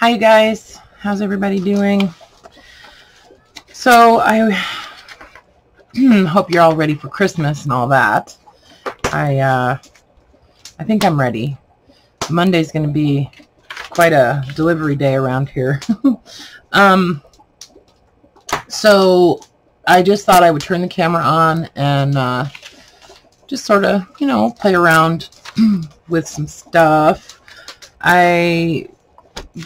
Hi, you guys. How's everybody doing? So I hope you're all ready for Christmas and all that. I uh, I think I'm ready. Monday's going to be quite a delivery day around here. um, so I just thought I would turn the camera on and uh, just sort of, you know, play around with some stuff. I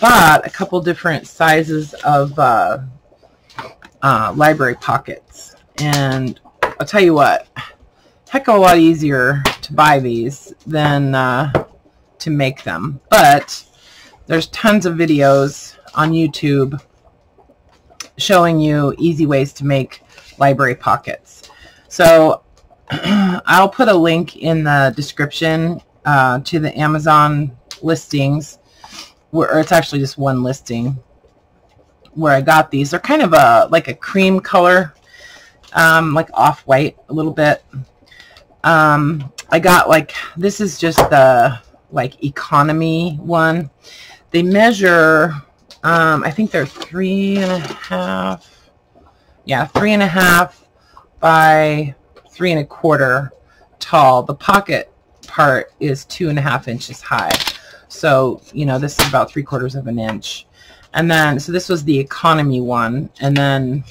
bought a couple different sizes of uh, uh, library pockets. And I'll tell you what, heck of a lot easier to buy these than uh, to make them. But there's tons of videos on YouTube showing you easy ways to make library pockets. So I'll put a link in the description uh, to the Amazon listings, where it's actually just one listing where I got these. They're kind of a like a cream color, um, like off-white a little bit. Um, I got like, this is just the like economy one. They measure, um, I think they're three and a half, yeah, three and a half by three and a quarter tall. The pocket part is two and a half inches high. So, you know, this is about three quarters of an inch. And then, so this was the economy one. And then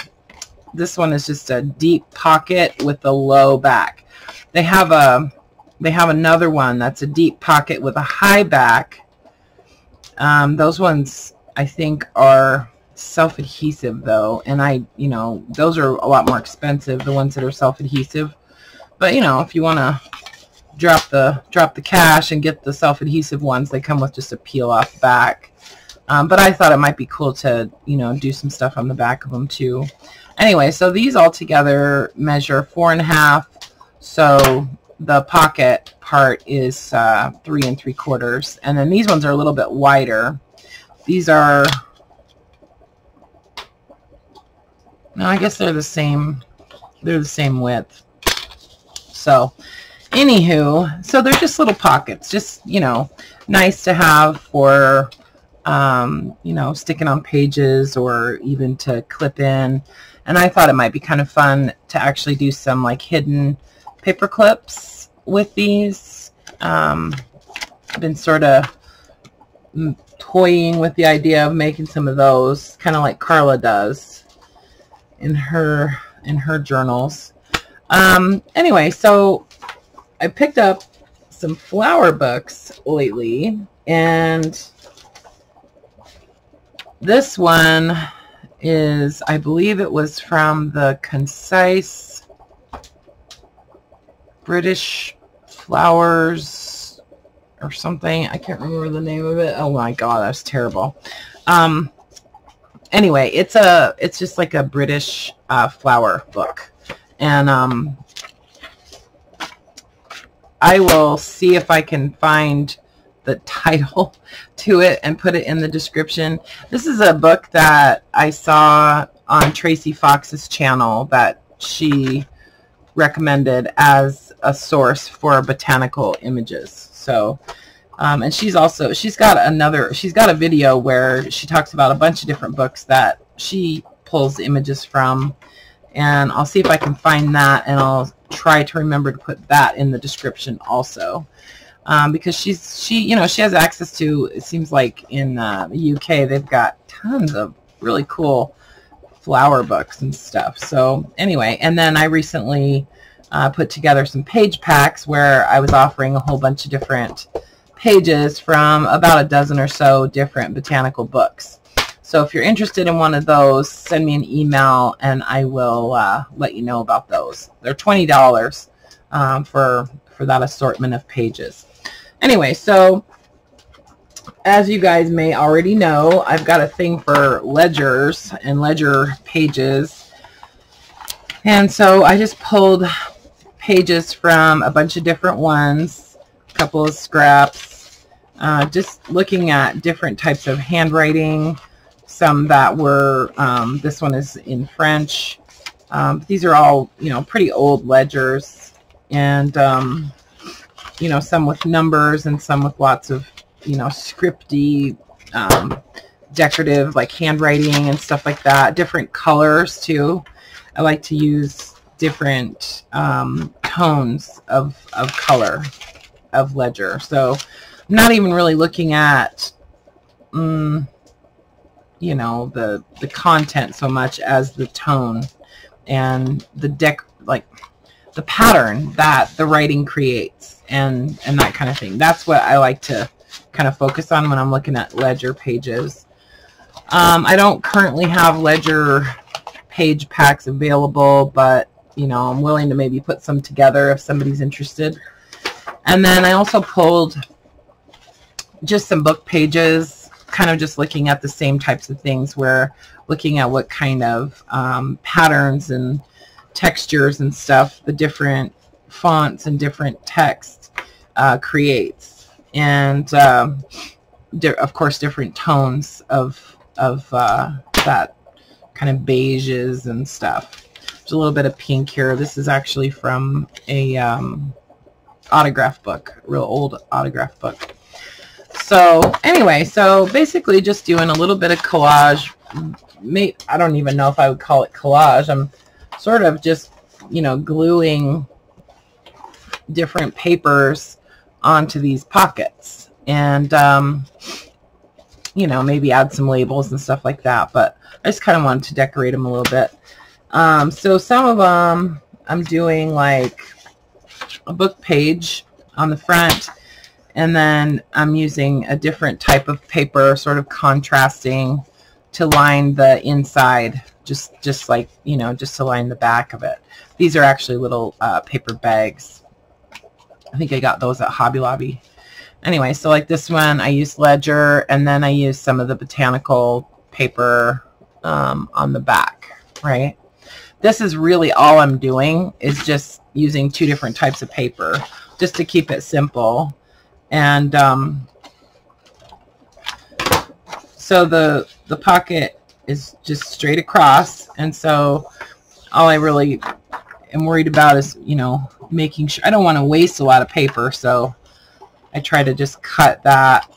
this one is just a deep pocket with a low back. They have a, they have another one that's a deep pocket with a high back. Um, those ones, I think, are self-adhesive though and I you know those are a lot more expensive the ones that are self-adhesive but you know if you want to drop the drop the cash and get the self-adhesive ones. They come with just a peel off back. Um, but I thought it might be cool to you know do some stuff on the back of them too. Anyway so these all together measure four and a half. So the pocket part is uh, three and three quarters. And then these ones are a little bit wider. These are No, I guess they're the same. They're the same width. So, anywho, so they're just little pockets. Just, you know, nice to have for, um, you know, sticking on pages or even to clip in. And I thought it might be kind of fun to actually do some, like, hidden paper clips with these. Um, I've been sort of toying with the idea of making some of those, kind of like Karla does in her in her journals. Um, anyway, so I picked up some flower books lately, and this one is, I believe it was from the Concise British Flowers or something. I can't remember the name of it. Oh my god, that's terrible. Um, anyway, it's a it's just like a British uh, flower book, and um, I will see if I can find the title to it and put it in the description. This is a book that I saw on Tracie Fox's channel that she recommended as a source for botanical images. So um, and she's also, she's got another, she's got a video where she talks about a bunch of different books that she pulls images from. And I'll see if I can find that and I'll try to remember to put that in the description also. Um, because she's, she, you know, she has access to, it seems like in uh, the UK, they've got tons of really cool flower books and stuff. So anyway, and then I recently uh, put together some page packs where I was offering a whole bunch of different pages from about a dozen or so different botanical books. So if you're interested in one of those, send me an email and I will uh, let you know about those. They're $20 um, for, for that assortment of pages. Anyway, so as you guys may already know, I've got a thing for ledgers and ledger pages. And so I just pulled pages from a bunch of different ones, a couple of scraps, uh, just looking at different types of handwriting, some that were, um, this one is in French. Um, these are all, you know, pretty old ledgers and, um, you know, some with numbers and some with lots of, you know, scripty, um, decorative like handwriting and stuff like that. Different colors too. I like to use different um, tones of, of color of ledger. So I'm not even really looking at, um, you know, the, the content so much as the tone and the deck, like the pattern that the writing creates and, and that kind of thing. That's what I like to kind of focus on when I'm looking at ledger pages. Um, I don't currently have ledger page packs available, but you know, I'm willing to maybe put some together if somebody's interested. And then I also pulled just some book pages, kind of just looking at the same types of things where looking at what kind of um, patterns and textures and stuff the different fonts and different text uh, creates. And um, of course, different tones of, of uh, that kind of beiges and stuff. There's a little bit of pink here. This is actually from a um, autograph book, real old autograph book. So anyway, so basically just doing a little bit of collage. I don't even know if I would call it collage. I'm sort of just, you know, gluing different papers onto these pockets. And, um, you know, maybe add some labels and stuff like that. But I just kind of wanted to decorate them a little bit. Um, so some of them I'm doing like a book page on the front and then I'm using a different type of paper sort of contrasting to line the inside just just like you know just to line the back of it. These are actually little uh, paper bags. I think I got those at Hobby Lobby. Anyway so like this one I use ledger and then I use some of the botanical paper um, on the back right? This is really all I'm doing is just using two different types of paper just to keep it simple. And um, so the, the pocket is just straight across. And so all I really am worried about is, you know, making sure, I don't want to waste a lot of paper. So I try to just cut that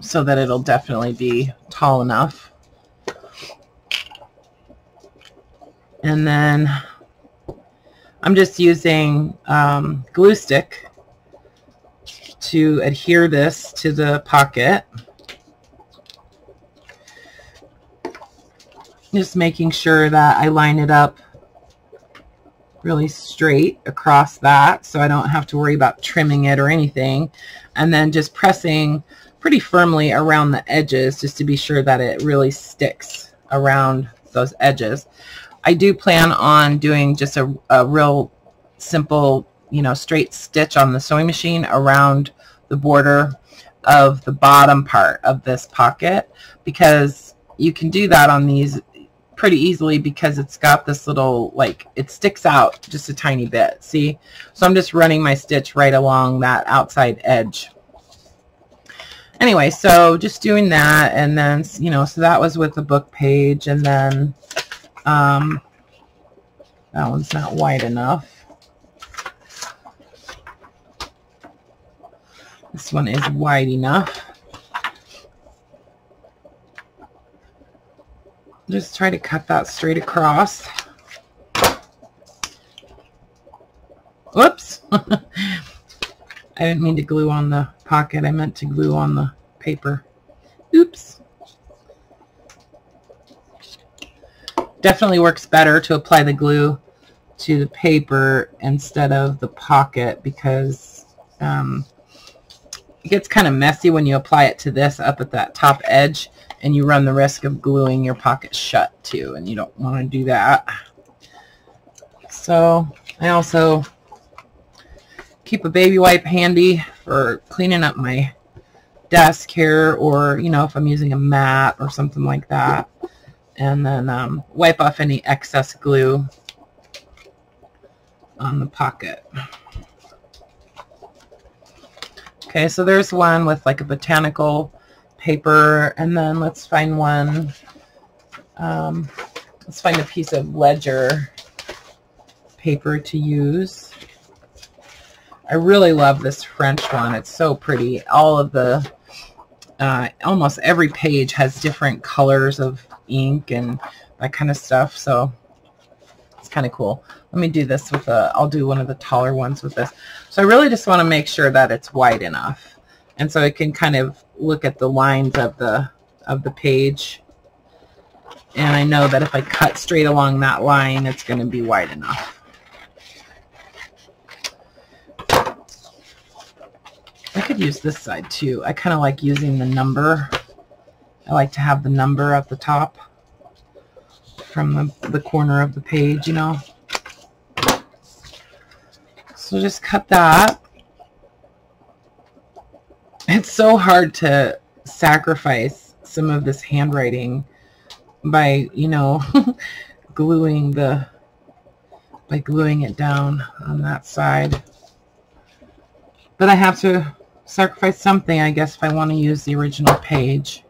so that it'll definitely be tall enough. And then I'm just using um, glue stick to adhere this to the pocket. Just making sure that I line it up really straight across that so I don't have to worry about trimming it or anything. And then just pressing pretty firmly around the edges just to be sure that it really sticks around those edges. I do plan on doing just a, a real simple, you know, straight stitch on the sewing machine around the border of the bottom part of this pocket because you can do that on these pretty easily because it's got this little like it sticks out just a tiny bit see so I'm just running my stitch right along that outside edge anyway so just doing that and then you know so that was with the book page and then um, that one's not wide enough. This one is wide enough. Just try to cut that straight across. Whoops. I didn't mean to glue on the pocket. I meant to glue on the paper. Oops. definitely works better to apply the glue to the paper instead of the pocket because um, it gets kind of messy when you apply it to this up at that top edge and you run the risk of gluing your pocket shut too and you don't want to do that. So I also keep a baby wipe handy for cleaning up my desk here or you know if I'm using a mat or something like that and then um, wipe off any excess glue on the pocket. Okay, so there's one with like a botanical paper, and then let's find one, um, let's find a piece of ledger paper to use. I really love this French one. It's so pretty. All of the uh, almost every page has different colors of ink and that kind of stuff. So it's kind of cool. Let me do this with a, I'll do one of the taller ones with this. So I really just want to make sure that it's wide enough. And so I can kind of look at the lines of the, of the page. And I know that if I cut straight along that line, it's going to be wide enough. I could use this side too. I kind of like using the number. I like to have the number at the top from the, the corner of the page, you know. So just cut that. It's so hard to sacrifice some of this handwriting by, you know, gluing the, by gluing it down on that side. But I have to sacrifice something, I guess, if I want to use the original page.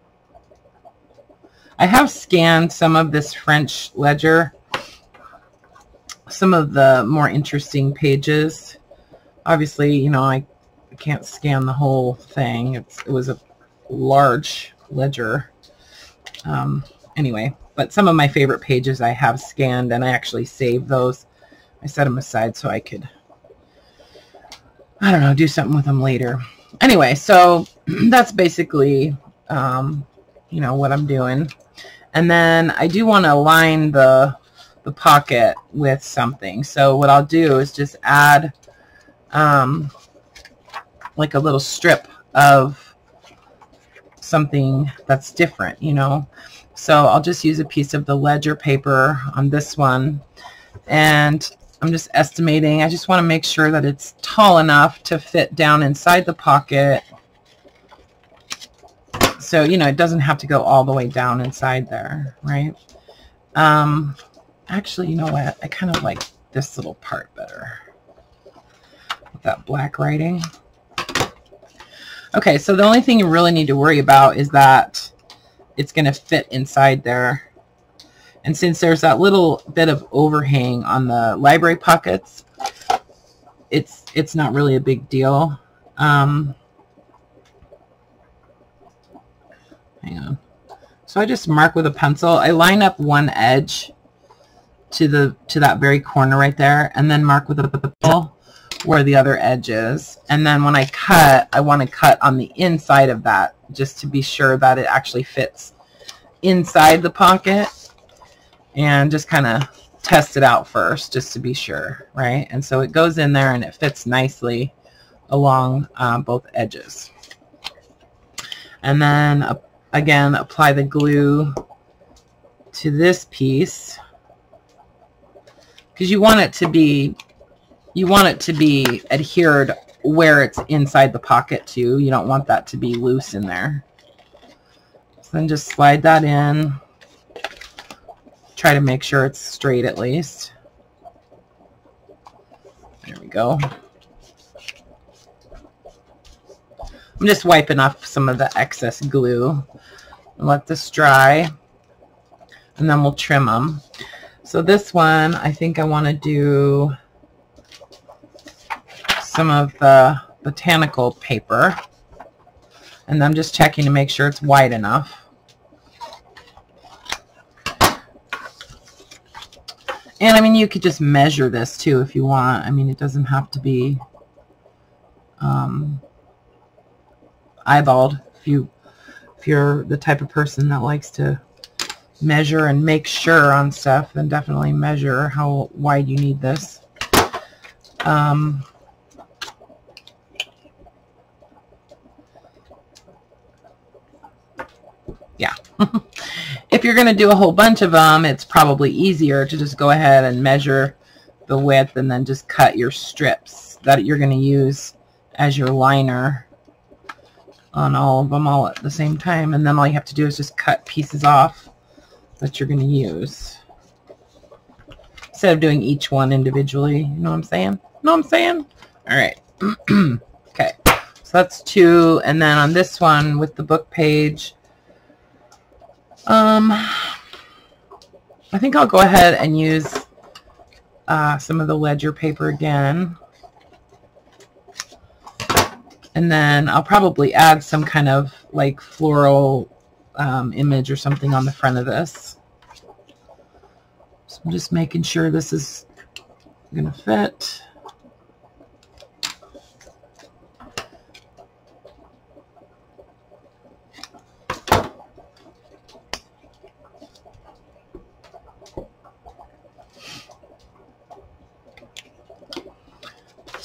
I have scanned some of this French ledger, some of the more interesting pages. Obviously, you know, I can't scan the whole thing. It's, it was a large ledger. Um, anyway, but some of my favorite pages I have scanned, and I actually saved those. I set them aside so I could, I don't know, do something with them later anyway, so that's basically, um, you know, what I'm doing. And then I do want to align the, the pocket with something. So what I'll do is just add um, like a little strip of something that's different, you know. So I'll just use a piece of the ledger paper on this one. And I'm just estimating. I just want to make sure that it's tall enough to fit down inside the pocket. So, you know, it doesn't have to go all the way down inside there, right? Um, actually, you know what? I kind of like this little part better. With that black writing. Okay, so the only thing you really need to worry about is that it's going to fit inside there and since there's that little bit of overhang on the library pockets, it's it's not really a big deal. Um, hang on. So I just mark with a pencil. I line up one edge to the to that very corner right there, and then mark with a pencil where the other edge is. And then when I cut, I want to cut on the inside of that just to be sure that it actually fits inside the pocket and just kind of test it out first just to be sure, right? And so it goes in there and it fits nicely along um, both edges. And then uh, again, apply the glue to this piece because you want it to be you want it to be adhered where it's inside the pocket too. You don't want that to be loose in there. So then just slide that in try to make sure it's straight at least. There we go. I'm just wiping off some of the excess glue. Let this dry. And then we'll trim them. So this one, I think I want to do some of the botanical paper. And I'm just checking to make sure it's wide enough. And I mean, you could just measure this too if you want. I mean, it doesn't have to be um, eyeballed. If you if you're the type of person that likes to measure and make sure on stuff, then definitely measure how wide you need this. Um, yeah. If you're going to do a whole bunch of them, it's probably easier to just go ahead and measure the width and then just cut your strips that you're going to use as your liner on all of them all at the same time. And then all you have to do is just cut pieces off that you're going to use. Instead of doing each one individually. You know what I'm saying? You know what I'm saying? All right. okay. So that's two. And then on this one with the book page, um, I think I'll go ahead and use uh, some of the ledger paper again. And then I'll probably add some kind of like floral um, image or something on the front of this. So I'm just making sure this is going to fit.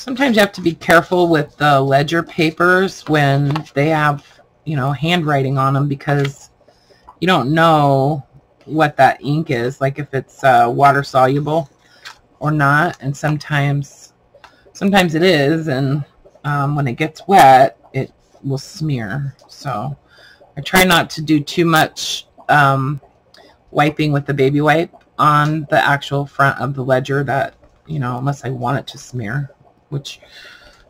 sometimes you have to be careful with the ledger papers when they have, you know, handwriting on them because you don't know what that ink is, like if it's uh, water soluble or not. And sometimes, sometimes it is. And um, when it gets wet, it will smear. So I try not to do too much um, wiping with the baby wipe on the actual front of the ledger that, you know, unless I want it to smear which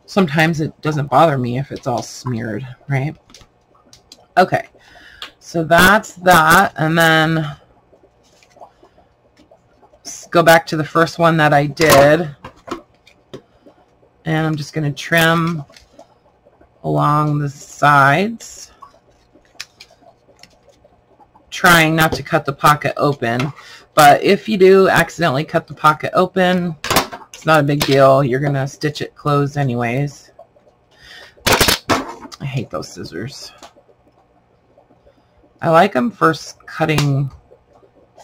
sometimes it doesn't bother me if it's all smeared, right? Okay, so that's that. And then go back to the first one that I did. And I'm just going to trim along the sides. Trying not to cut the pocket open. But if you do accidentally cut the pocket open, it's not a big deal. You're going to stitch it closed anyways. I hate those scissors. I like them for cutting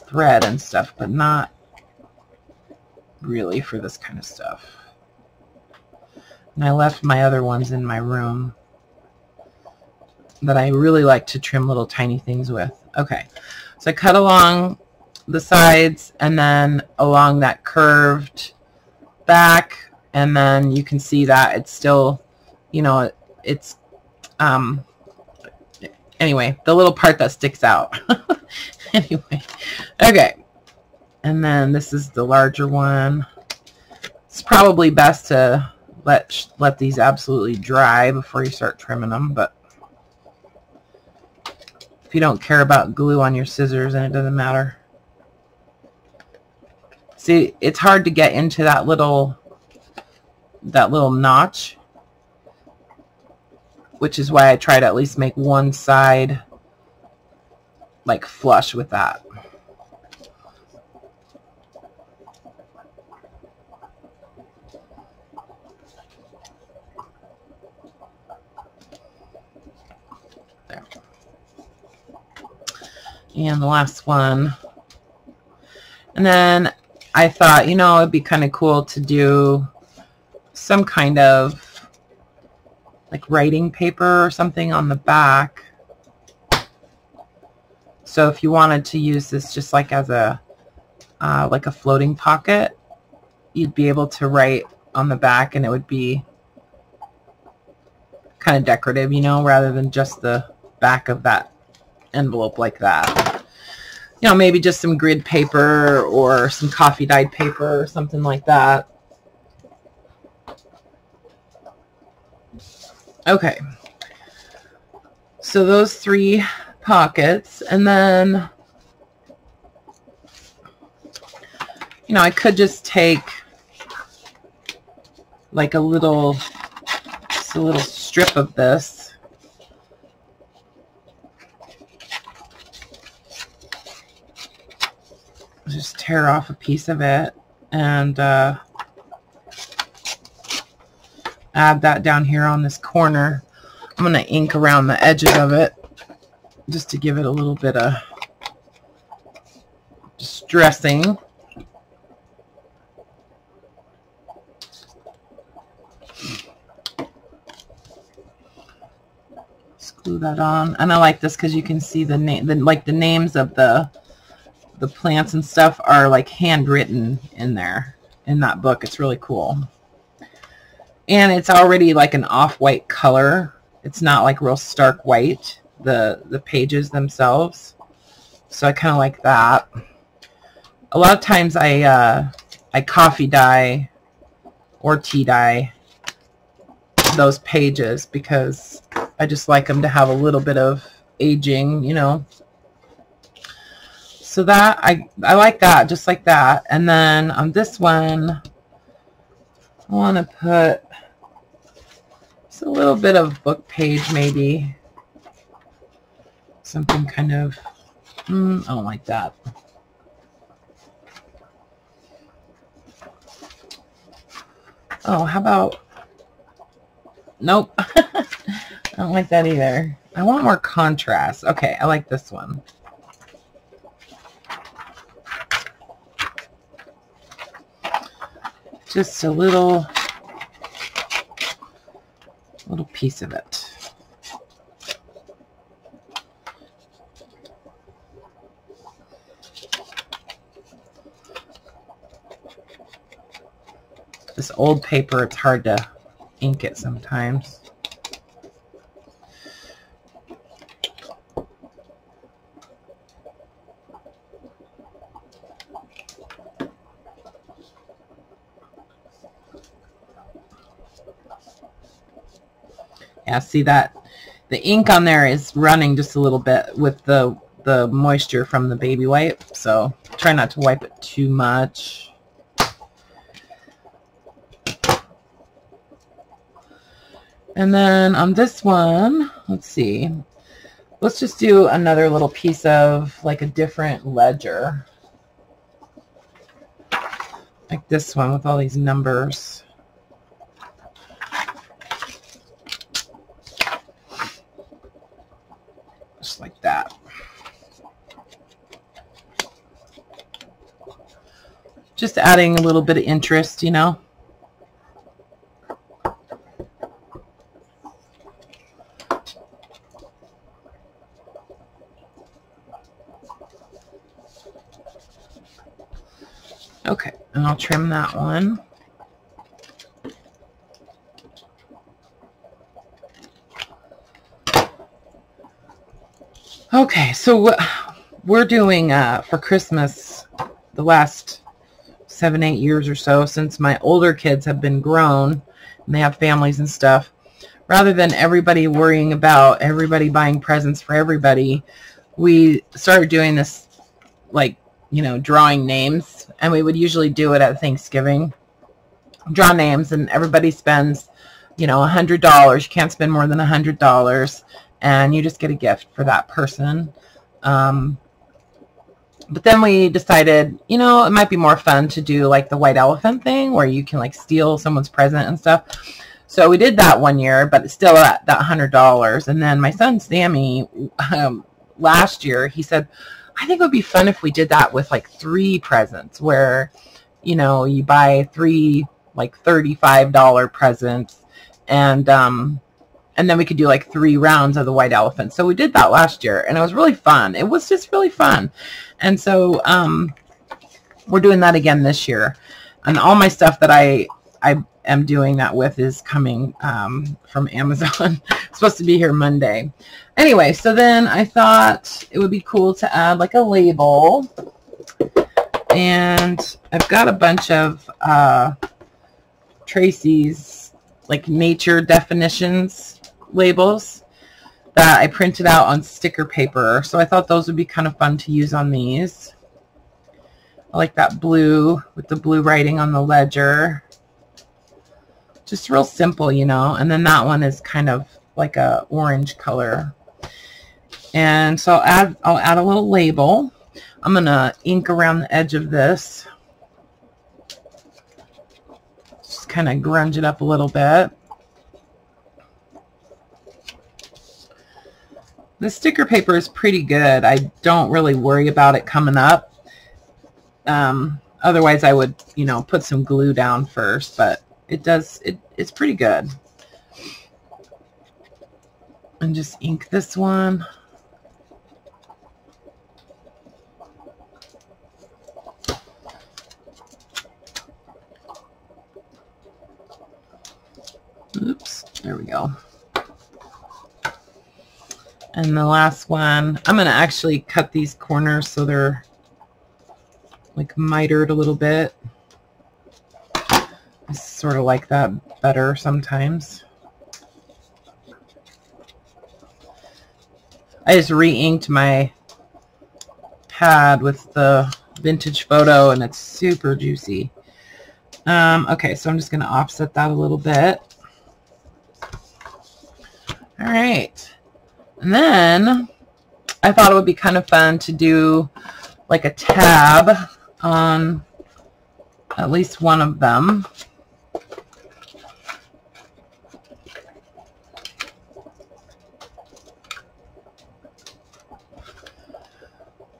thread and stuff, but not really for this kind of stuff. And I left my other ones in my room that I really like to trim little tiny things with. Okay, so I cut along the sides and then along that curved back and then you can see that it's still you know it's um anyway the little part that sticks out. Anyway okay. And then this is the larger one. It's probably best to let let these absolutely dry before you start trimming them but if you don't care about glue on your scissors and it doesn't matter. See, it's hard to get into that little that little notch, which is why I try to at least make one side like flush with that. There. And the last one. And then I thought, you know, it'd be kind of cool to do some kind of like writing paper or something on the back. So if you wanted to use this just like as a uh, like a floating pocket, you'd be able to write on the back and it would be kind of decorative, you know, rather than just the back of that envelope like that you know, maybe just some grid paper or some coffee dyed paper or something like that. Okay. So those three pockets and then you know, I could just take like a little just a little strip of this just tear off a piece of it and uh, add that down here on this corner. I'm going to ink around the edges of it just to give it a little bit of distressing. Screw that on. And I like this because you can see the name, the, like the names of the the plants and stuff are like handwritten in there in that book. It's really cool. And it's already like an off-white color. It's not like real stark white, the, the pages themselves. So I kind of like that. A lot of times I, uh, I coffee dye or tea dye those pages because I just like them to have a little bit of aging, you know, so that, I, I like that, just like that. And then on this one, I want to put just a little bit of book page maybe. something kind of, mm, I don't like that. Oh, how about, nope. I don't like that either. I want more contrast. Okay, I like this one. Just a little, little piece of it. This old paper, it's hard to ink it sometimes. See that the ink on there is running just a little bit with the the moisture from the baby wipe. So try not to wipe it too much. And then on this one, let's see. Let's just do another little piece of like a different ledger. Like this one with all these numbers. like that. Just adding a little bit of interest, you know. Okay, and I'll trim that one. Okay, so we're doing uh, for Christmas the last seven, eight years or so since my older kids have been grown and they have families and stuff. Rather than everybody worrying about everybody buying presents for everybody, we started doing this like, you know, drawing names. And we would usually do it at Thanksgiving. Draw names and everybody spends, you know, a $100. You can't spend more than a $100 and you just get a gift for that person. Um, but then we decided, you know, it might be more fun to do like the white elephant thing where you can like steal someone's present and stuff. So we did that one year, but it's still at that hundred dollars. And then my son Sammy, um, last year, he said, I think it would be fun if we did that with like three presents where, you know, you buy three like $35 presents and, um, and then we could do like three rounds of the white elephant. So we did that last year, and it was really fun. It was just really fun. And so um, we're doing that again this year. And all my stuff that I I am doing that with is coming um, from Amazon. supposed to be here Monday. Anyway, so then I thought it would be cool to add like a label. And I've got a bunch of uh, Tracie's like nature definitions labels that I printed out on sticker paper. So I thought those would be kind of fun to use on these. I like that blue with the blue writing on the ledger. Just real simple, you know. And then that one is kind of like a orange color. And so I'll add, I'll add a little label. I'm going to ink around the edge of this. Just kind of grunge it up a little bit. The sticker paper is pretty good. I don't really worry about it coming up. Um, otherwise, I would, you know, put some glue down first, but it does, it, it's pretty good. And just ink this one. Oops, there we go. And the last one, I'm going to actually cut these corners so they're like mitered a little bit. I sort of like that better sometimes. I just re-inked my pad with the vintage photo and it's super juicy. Um, okay, so I'm just going to offset that a little bit. All right. And then I thought it would be kind of fun to do like a tab on at least one of them.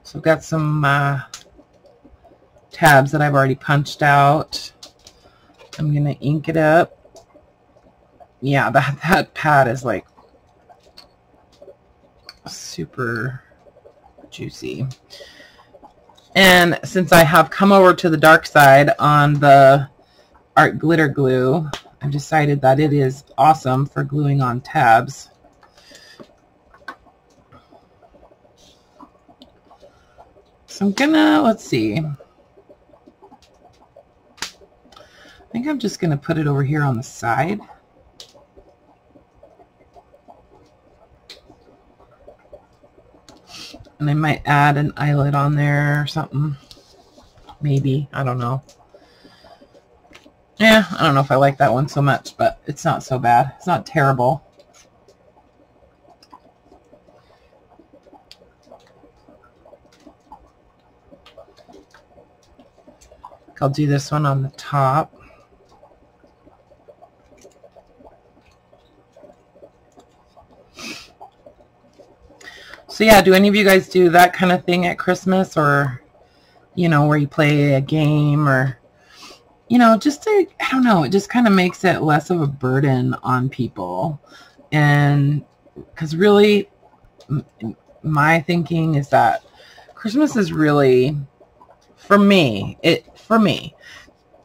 So I've got some uh, tabs that I've already punched out. I'm going to ink it up. Yeah, that, that pad is like super juicy. And since I have come over to the dark side on the art glitter glue, I've decided that it is awesome for gluing on tabs. So I'm gonna, let's see. I think I'm just gonna put it over here on the side. And I might add an eyelet on there or something. Maybe. I don't know. Yeah, I don't know if I like that one so much, but it's not so bad. It's not terrible. I'll do this one on the top. So yeah, do any of you guys do that kind of thing at Christmas or, you know, where you play a game or, you know, just to, I don't know, it just kind of makes it less of a burden on people. And because really, my thinking is that Christmas is really, for me, it, for me,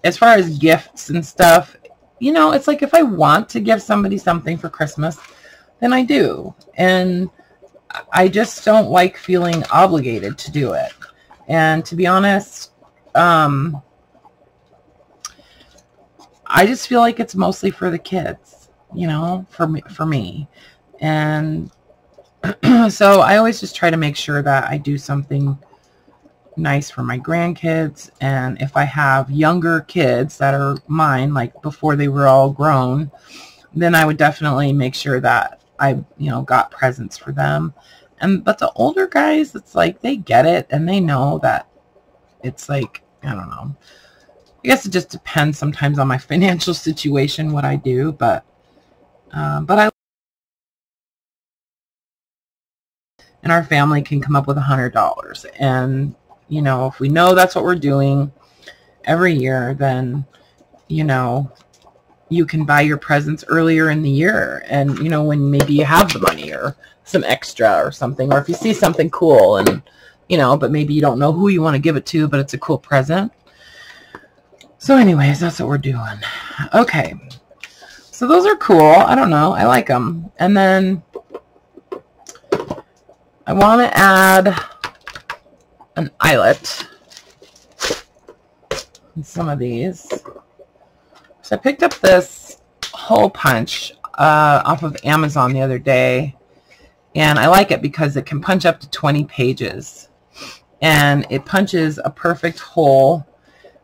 as far as gifts and stuff, you know, it's like if I want to give somebody something for Christmas, then I do. And I just don't like feeling obligated to do it. And to be honest, um, I just feel like it's mostly for the kids, you know, for me, for me. And so I always just try to make sure that I do something nice for my grandkids. And if I have younger kids that are mine, like before they were all grown, then I would definitely make sure that I, you know, got presents for them. And but the older guys, it's like they get it and they know that it's like, I don't know. I guess it just depends sometimes on my financial situation, what I do, but um, but I and our family can come up with a hundred dollars. And you know, if we know that's what we're doing every year, then you know, you can buy your presents earlier in the year. And you know when maybe you have the money or some extra or something or if you see something cool and you know but maybe you don't know who you want to give it to but it's a cool present. So anyways that's what we're doing. Okay. So those are cool. I don't know. I like them and then I want to add an eyelet in some of these I picked up this hole punch uh, off of Amazon the other day. And I like it because it can punch up to 20 pages. And it punches a perfect hole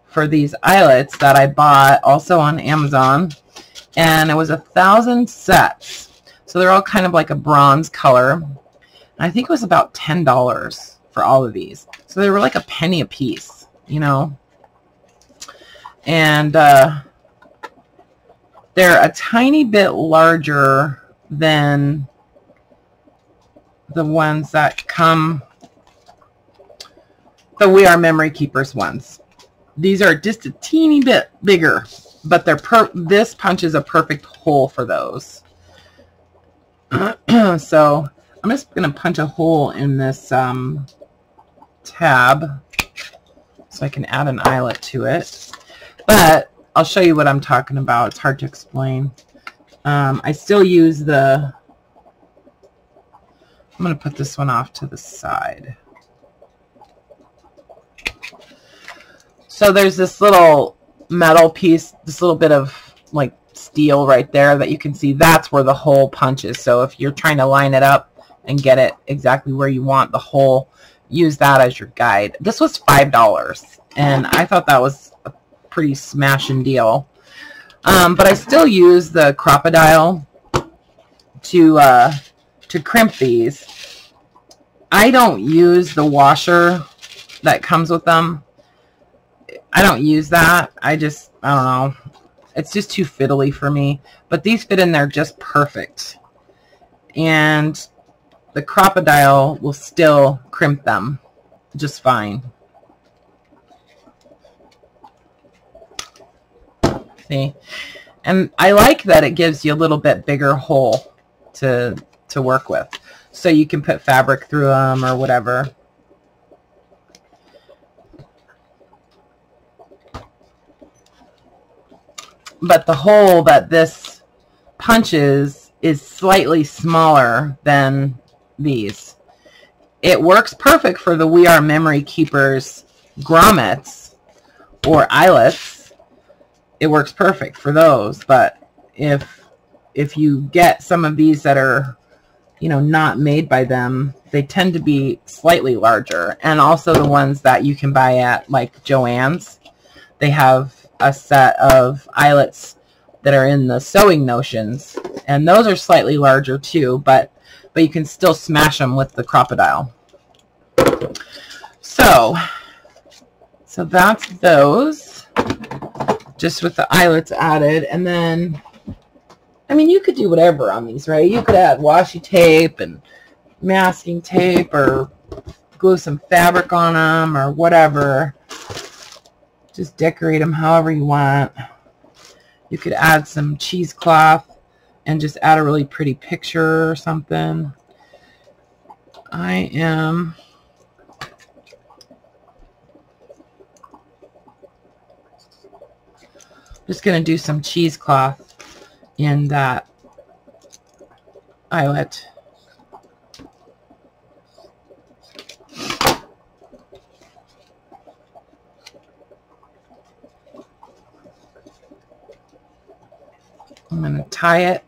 for these eyelets that I bought also on Amazon. And it was a thousand sets. So they're all kind of like a bronze color. And I think it was about $10 for all of these. So they were like a penny a piece, you know. And uh, they're a tiny bit larger than the ones that come, the We Are Memory Keepers ones. These are just a teeny bit bigger, but they're per this punches a perfect hole for those. so I'm just going to punch a hole in this um, tab so I can add an eyelet to it. But I'll show you what I'm talking about. It's hard to explain. Um, I still use the, I'm going to put this one off to the side. So there's this little metal piece, this little bit of like steel right there that you can see. That's where the hole punches. So if you're trying to line it up and get it exactly where you want the hole, use that as your guide. This was $5 and I thought that was pretty smashing deal. Um, but I still use the Crop-A-Dile to uh, to crimp these. I don't use the washer that comes with them. I don't use that. I just, I don't know. It's just too fiddly for me. But these fit in there just perfect. And the Crop-A-Dile will still crimp them just fine. See? And I like that it gives you a little bit bigger hole to, to work with. So you can put fabric through them or whatever. But the hole that this punches is slightly smaller than these. It works perfect for the We Are Memory Keepers grommets or eyelets. It works perfect for those, but if if you get some of these that are, you know, not made by them, they tend to be slightly larger. And also the ones that you can buy at like Joann's, they have a set of eyelets that are in the sewing notions. And those are slightly larger too, but but you can still smash them with the Crop-A-Dile. So, so that's those, just with the eyelets added. And then, I mean, you could do whatever on these, right? You could add washi tape and masking tape or glue some fabric on them or whatever. Just decorate them however you want. You could add some cheesecloth and just add a really pretty picture or something. I am just going to do some cheesecloth in that eyelet. I'm going to tie it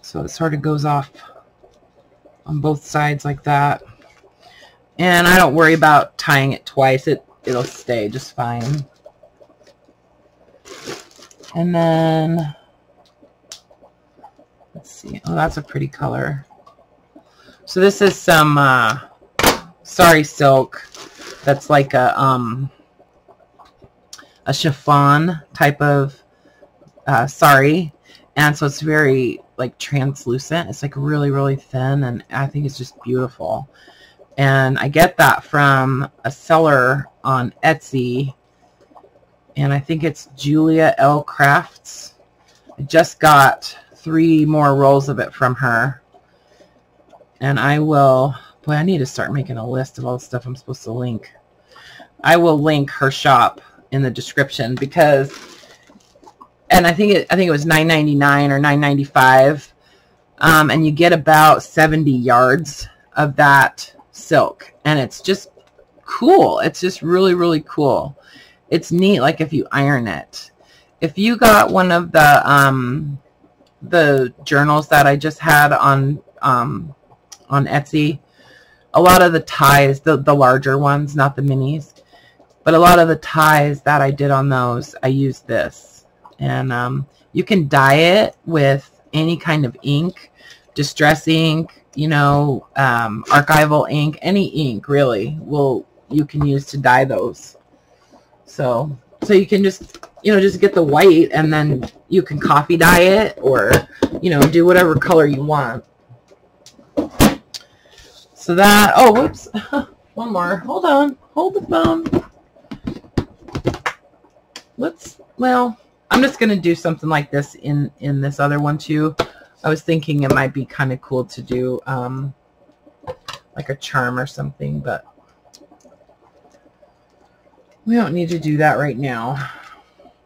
so it sort of goes off on both sides like that. And I don't worry about tying it twice. It, it'll stay just fine. And then, let's see. Oh, that's a pretty color. So this is some uh, sari silk that's like a, um, a chiffon type of uh, sari. And so it's very like translucent. It's like really, really thin and I think it's just beautiful. And I get that from a seller on Etsy and I think it's Julia L. Crafts. I just got three more rolls of it from her. And I will, boy, I need to start making a list of all the stuff I'm supposed to link. I will link her shop in the description because and I think it I think it was 9.99 or 9.95, um, and you get about 70 yards of that silk, and it's just cool. It's just really really cool. It's neat, like if you iron it. If you got one of the um, the journals that I just had on um, on Etsy, a lot of the ties, the the larger ones, not the minis, but a lot of the ties that I did on those, I used this and um, you can dye it with any kind of ink, distress ink, you know, um, archival ink, any ink really will you can use to dye those. So, so you can just, you know, just get the white and then you can coffee dye it or, you know, do whatever color you want. So that, oh, whoops, one more. Hold on, hold the phone. Let's, well, I'm just going to do something like this in, in this other one too. I was thinking it might be kind of cool to do um, like a charm or something, but we don't need to do that right now.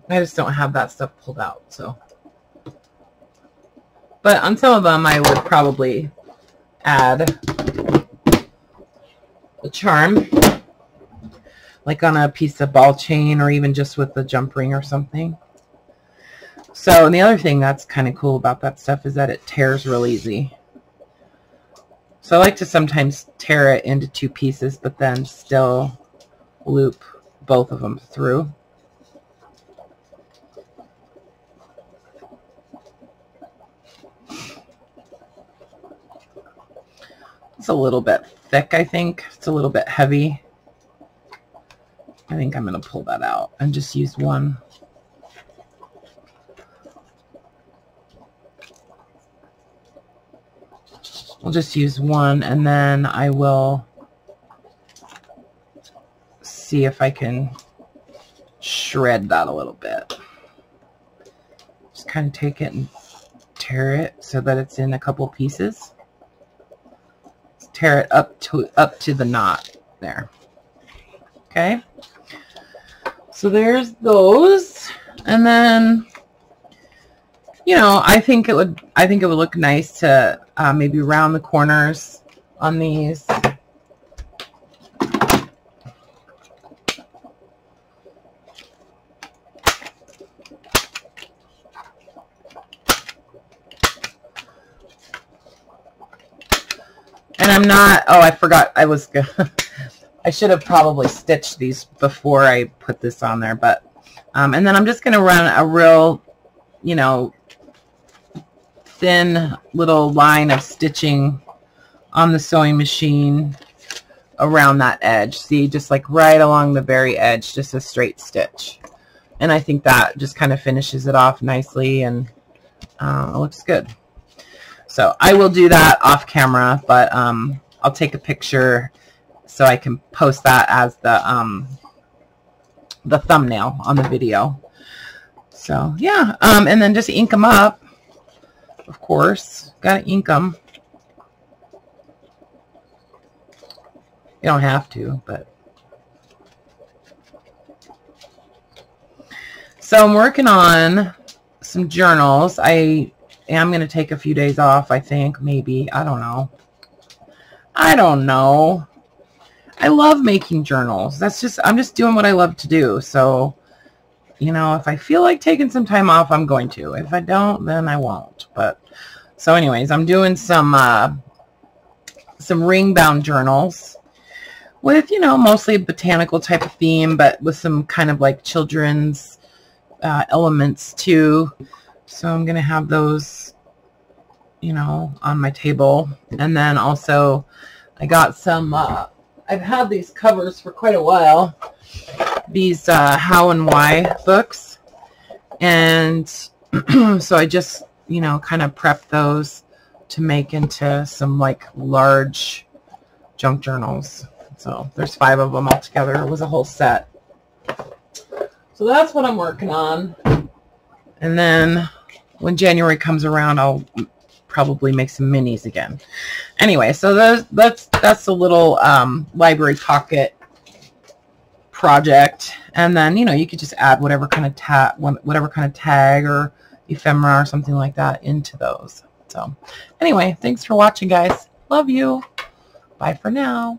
I just don't have that stuff pulled out, so. But on some of them, I would probably add a charm, like on a piece of ball chain or even just with the jump ring or something. So, and the other thing that's kind of cool about that stuff is that it tears real easy. So I like to sometimes tear it into two pieces, but then still loop both of them through. It's a little bit thick, I think. It's a little bit heavy. I think I'm going to pull that out and just use one. We'll just use one and then I will see if I can shred that a little bit. Just kind of take it and tear it so that it's in a couple pieces. Let's tear it up to up to the knot there. Okay. So there's those. And then you know, I think it would I think it would look nice to uh, maybe round the corners on these. And I'm not, oh, I forgot, I was, I should have probably stitched these before I put this on there, but, um, and then I'm just going to run a real, you know, thin little line of stitching on the sewing machine around that edge. See, just like right along the very edge, just a straight stitch. And I think that just kind of finishes it off nicely and uh, looks good. So I will do that off camera, but um, I'll take a picture so I can post that as the um, the thumbnail on the video. So yeah, um, and then just ink them up, of course. Got to ink them. You don't have to, but. So I'm working on some journals. I am going to take a few days off, I think, maybe. I don't know. I don't know. I love making journals. That's just, I'm just doing what I love to do. So, you know, if I feel like taking some time off, I'm going to. If I don't, then I won't. But, so anyways, I'm doing some, uh, some ring bound journals with, you know, mostly a botanical type of theme, but with some kind of like children's uh, elements too. So I'm going to have those, you know, on my table. And then also I got some, uh, I've had these covers for quite a while. These uh, How and Why books. And so I just, you know, kind of prep those to make into some like large junk journals. So there's five of them all together. It was a whole set. So that's what I'm working on. And then when January comes around, I'll probably make some minis again. Anyway, so that's that's a little um, library pocket project. And then, you know, you could just add whatever kind of tag, whatever kind of tag or ephemera or something like that into those. So anyway, thanks for watching, guys. Love you. Bye for now.